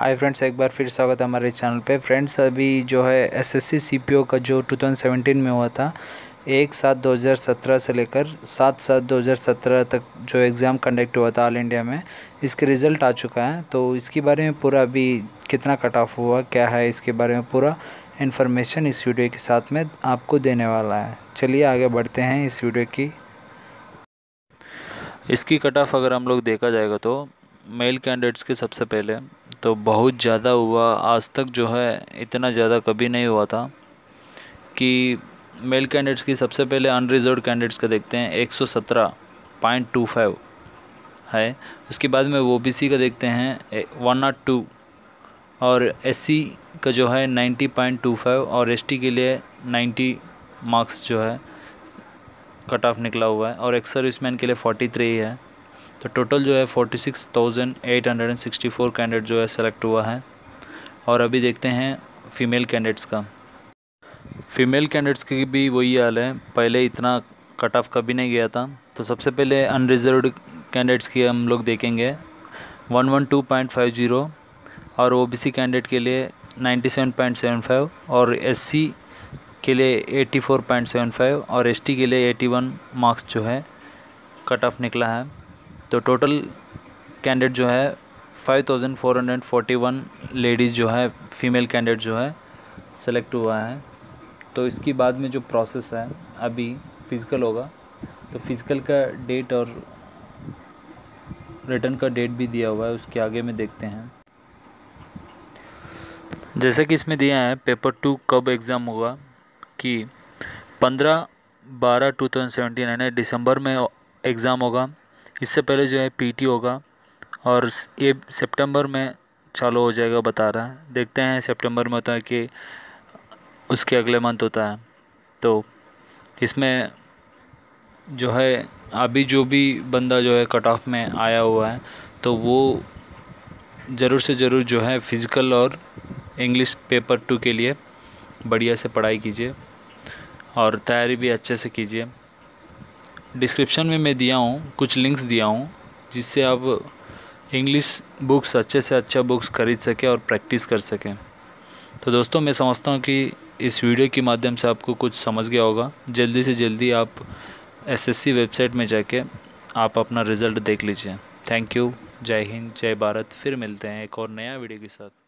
Hi friends एक बार फिर स्वागत है हमारे चैनल पे। फ्रेंड्स अभी जो है एसएससी सीपीओ का जो 2017 में हुआ था, एक सात 2017 से लेकर सात सात 2017 तक जो एग्ज़ाम कंडक्ट हुआ था ऑल इंडिया में, इसके रिज़ल्ट आ चुका है। तो इसके बारे में पूरा अभी कितना कट ऑफ़ हुआ, क्या है, इसके बारे में पूरा इन्फॉर्मेशन इस वीडियो के साथ में आपको देने वाला है। चलिए आगे बढ़ते हैं इस वीडियो की। इसकी कट ऑफ़ अगर हम लोग देखा जाएगा तो मेल कैंडिडेट्स के सबसे पहले तो बहुत ज़्यादा हुआ। आज तक जो है, इतना ज़्यादा कभी नहीं हुआ था कि मेल कैंडिडेट्स की सबसे पहले अनरिजर्व कैंडिडेट्स का देखते हैं 117.25 है। उसके बाद में ओ बी सी का देखते हैं वन नॉट टू और एस सी का जो है 90.25 और एस टी के लिए 90 मार्क्स जो है, कट ऑफ़ निकला हुआ है और एक्स सर्विसमैन के लिए 43 है। तो टोटल जो है forty six thousand eight hundred and sixty four candidate जो है सेलेक्ट हुआ है। और अभी देखते हैं फ़ीमेल कैंडिडेट्स का। फ़ीमेल कैंडिडेट्स की भी वही हाल है। पहले इतना कट ऑफ़ कभी नहीं गया था। तो सबसे पहले अनरिजर्व कैंडिडेट्स की हम लोग देखेंगे। One one two point five zero और ओ बी सी कैंडिडेट के लिए ninety seven point seven five और एस सी के लिए eighty four point seven five और एस टी के लिए एटी वन मार्क्स जो है कट ऑफ़ निकला है। तो टोटल कैंडिडेट जो है 5441 लेडीज़ जो है फीमेल कैंडिडेट जो है सेलेक्ट हुआ है। तो इसकी बाद में जो प्रोसेस है, अभी फ़िज़िकल होगा। तो फ़िज़िकल का डेट और रिटर्न का डेट भी दिया हुआ है, उसके आगे में देखते हैं। जैसा कि इसमें दिया है पेपर टू कब एग्ज़ाम होगा, कि पंद्रह बारह टू थाउज़ेंड सेवेंटीन यानी दिसंबर में एग्ज़ाम होगा इससे पहले जो है पीटी होगा और ये सितंबर में चालू हो जाएगा, बता रहा है। देखते हैं सितंबर में होता है कि उसके अगले मंथ होता है। तो इसमें जो है, अभी जो भी बंदा जो है कट ऑफ़ में आया हुआ है तो वो ज़रूर से ज़रूर जो है फ़िज़िकल और इंग्लिश पेपर टू के लिए बढ़िया से पढ़ाई कीजिए और तैयारी भी अच्छे से कीजिए। डिस्क्रिप्शन में मैं दिया हूँ, कुछ लिंक्स दिया हूँ, जिससे आप इंग्लिश बुक्स अच्छे से अच्छा बुक्स खरीद सकें और प्रैक्टिस कर सकें। तो दोस्तों, मैं समझता हूँ कि इस वीडियो के माध्यम से आपको कुछ समझ गया होगा। जल्दी से जल्दी आप एसएससी वेबसाइट में जाके आप अपना रिज़ल्ट देख लीजिए। थैंक यू जय हिंद, जय भारत। फिर मिलते हैं एक और नया वीडियो के साथ।